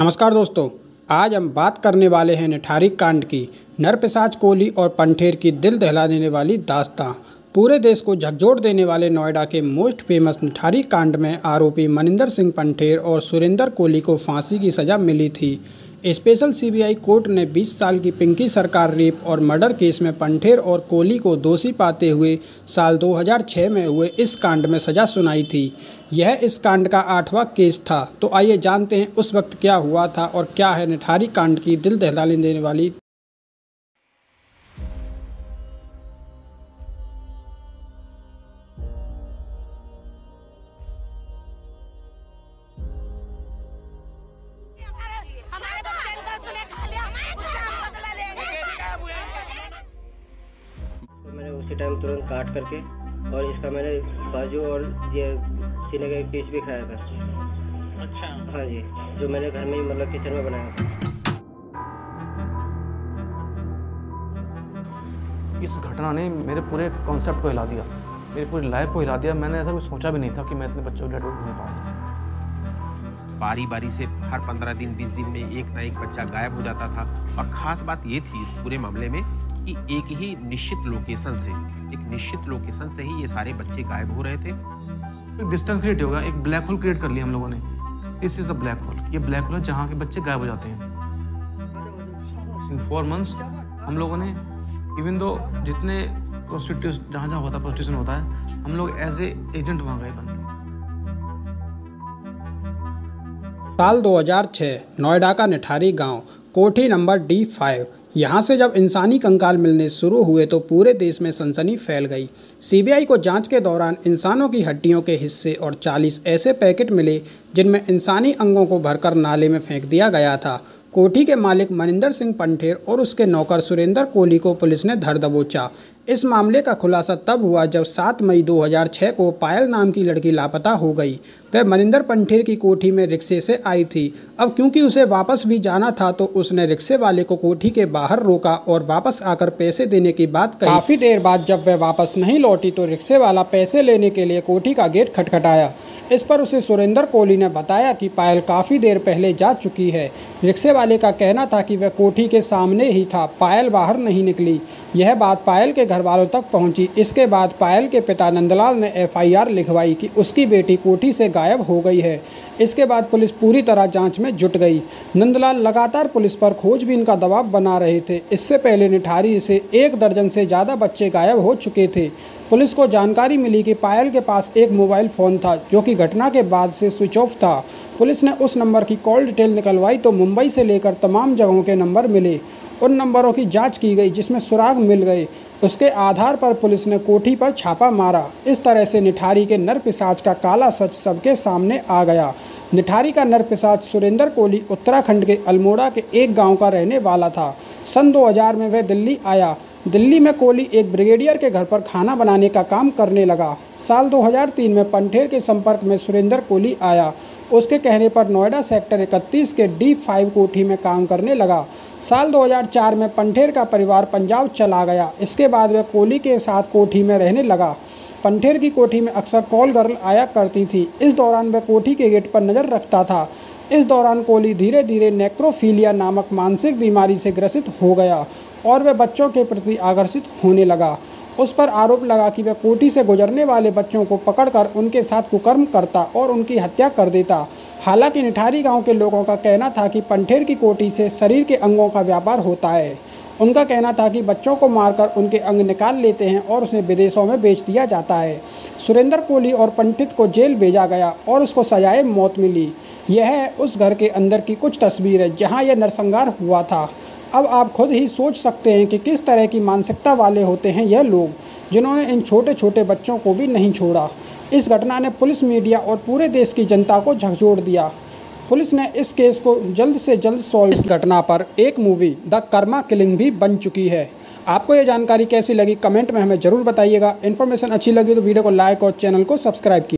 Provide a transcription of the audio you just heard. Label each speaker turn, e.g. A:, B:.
A: नमस्कार दोस्तों, आज हम बात करने वाले हैं निठारी कांड की। नरपिशाच कोहली और पंठेर की दिल दहला देने वाली दास्तां। पूरे देश को झकझोर देने वाले नोएडा के मोस्ट फ़ेमस निठारी कांड में आरोपी मनिंदर सिंह पंठेर और सुरेंद्र कोहली को फांसी की सज़ा मिली थी। स्पेशल सीबीआई कोर्ट ने 20 साल की पिंकी सरकार रेप और मर्डर केस में पंठेर और कोहली को दोषी पाते हुए साल 2006 में हुए इस कांड में सज़ा सुनाई थी। यह इस कांड का आठवां केस था। तो आइए जानते हैं उस वक्त क्या हुआ था और क्या है निठारी कांड की दिल दहलाने देने वाली
B: उसने खा लिया। हमारे बदला लेंगे
C: तो मैंने उसी टाइम तुरंत काट करके और इसका मैंने बाजू और ये सीने का एक पीस भी खाया था।
D: अच्छा।
C: हाँ जी जो मैंने घर में ही मतलब किचन में बनाया था।
D: इस घटना ने मेरे पूरे कॉन्सेप्ट को हिला दिया। मेरी पूरी लाइफ को हिला दिया। मैंने ऐसा कुछ सोचा भी नहीं था कि मैं अपने बच्चों को डेड नहीं पाऊँगा
E: बारी बारी से हर पंद्रह दिन, बीस दिन में एक ना एक बच्चा गायब हो जाता था। और खास बात ये थी इस पूरे मामले में कि एक ही निश्चित लोकेशन से, एक निश्चित लोकेशन से ही ये सारे बच्चे गायब हो रहे थे।
D: डिस्टेंस क्रिएट होगा, एक ब्लैक होल क्रिएट कर लिया हम लोगों ने। This is the black hole ये ब्लैक होल है जहाँ के बच्चे गायब हो जाते हैं। इन फोर मंथ्स हम लोगों ने इवन दो जितने प्रोस्टिट्यूट जहाँ जहाँ होता है प्रोस्टिट्यूशन होता है, हम लोग एज ए एजेंट वहाँ गए
A: साल 2006 नोएडा का निठारी गाँव, कोठी नंबर डी फाइव। यहाँ से जब इंसानी कंकाल मिलने शुरू हुए तो पूरे देश में सनसनी फैल गई। सीबीआई को जाँच के दौरान इंसानों की हड्डियों के हिस्से और 40 ऐसे पैकेट मिले जिनमें इंसानी अंगों को भरकर नाले में फेंक दिया गया था। कोठी के मालिक मनिंदर सिंह पंठेर और उसके नौकर सुरेंद्र कोहली को पुलिस ने धर दबोचा। इस मामले का खुलासा तब हुआ जब 7 मई 2006 को पायल नाम की लड़की लापता हो गई। वह मनिंदर पंठेर की कोठी में रिक्शे से आई थी। अब क्योंकि उसे वापस भी जाना था तो उसने रिक्शे वाले को कोठी के बाहर रोका और वापस आकर पैसे देने की बात कही। काफ़ी देर बाद जब वह वापस नहीं लौटी तो रिक्शे वाला पैसे लेने के लिए कोठी का गेट खटखटाया। इस पर उसे सुरेंद्र कोहली ने बताया कि पायल काफ़ी देर पहले जा चुकी है। रिक्शे वाले का कहना था कि वह कोठी के सामने ही था। पायल बाहर नहीं निकली। यह बात पायल के घर वालों तक पहुँची। इसके बाद पायल के पिता नंदलाल ने एफआईआर लिखवाई कि उसकी बेटी कोठी से गायब हो गई है। इसके बाद पुलिस पूरी तरह जाँच में जुट गई। नंदलाल लगातार पुलिस पर खोजबीन का दबाव बना रहे थे। इससे पहले निठारी से एक दर्जन से ज़्यादा बच्चे गायब हो चुके थे। पुलिस को जानकारी मिली कि पायल के पास एक मोबाइल फ़ोन था, जो कि घटना के बाद से स्विच ऑफ़ था। पुलिस ने उस नंबर की कॉल डिटेल निकलवाई तो मुंबई से लेकर तमाम जगहों के नंबर मिले। उन नंबरों की जाँच की गई, जिसमें सुराग मिल गए। उसके आधार पर पुलिस ने कोठी पर छापा मारा। इस तरह से निठारी के नर पिसाज का काला सच सबके सामने आ गया। निठारी का नर पिसाज सुरेंद्र कोहली उत्तराखंड के अल्मोड़ा के एक गाँव का रहने वाला था। सन 2000 में वह दिल्ली आया। दिल्ली में कोहली एक ब्रिगेडियर के घर पर खाना बनाने का काम करने लगा। साल 2003 में पंठेर के संपर्क में सुरेंद्र कोहली आया। उसके कहने पर नोएडा सेक्टर 31 के डी फाइव कोठी में काम करने लगा। साल 2004 में पंठेर का परिवार पंजाब चला गया। इसके बाद वह कोहली के साथ कोठी में रहने लगा। पंठेर की कोठी में अक्सर कॉल गर्ल आया करती थी। इस दौरान वह कोठी के गेट पर नज़र रखता था। इस दौरान कोहली धीरे धीरे नेक्रोफीलिया नामक मानसिक बीमारी से ग्रसित हो गया और वह बच्चों के प्रति आकर्षित होने लगा। उस पर आरोप लगा कि वह कोठी से गुजरने वाले बच्चों को पकड़कर उनके साथ कुकर्म करता और उनकी हत्या कर देता। हालाँकि निठारी गाँव के लोगों का कहना था कि पंठेर की कोठी से शरीर के अंगों का व्यापार होता है। उनका कहना था कि बच्चों को मारकर उनके अंग निकाल लेते हैं और उसे विदेशों में बेच दिया जाता है। सुरेंद्र कोहली और पंडित को जेल भेजा गया और उसको सजाए मौत मिली। यह उस घर के अंदर की कुछ तस्वीर है जहाँ यह नरसंहार हुआ था। अब आप खुद ही सोच सकते हैं कि किस तरह की मानसिकता वाले होते हैं यह लोग, जिन्होंने इन छोटे छोटे बच्चों को भी नहीं छोड़ा। इस घटना ने पुलिस मीडिया और पूरे देश की जनता को झकझोर दिया। पुलिस ने इस केस को जल्द से जल्द सॉल्व इस घटना पर एक मूवी, द कर्मा किलिंग, भी बन चुकी है। आपको ये जानकारी कैसी लगी कमेंट में हमें ज़रूर बताइएगा। इन्फॉर्मेशन अच्छी लगी तो वीडियो को लाइक और चैनल को सब्सक्राइब कीजिए।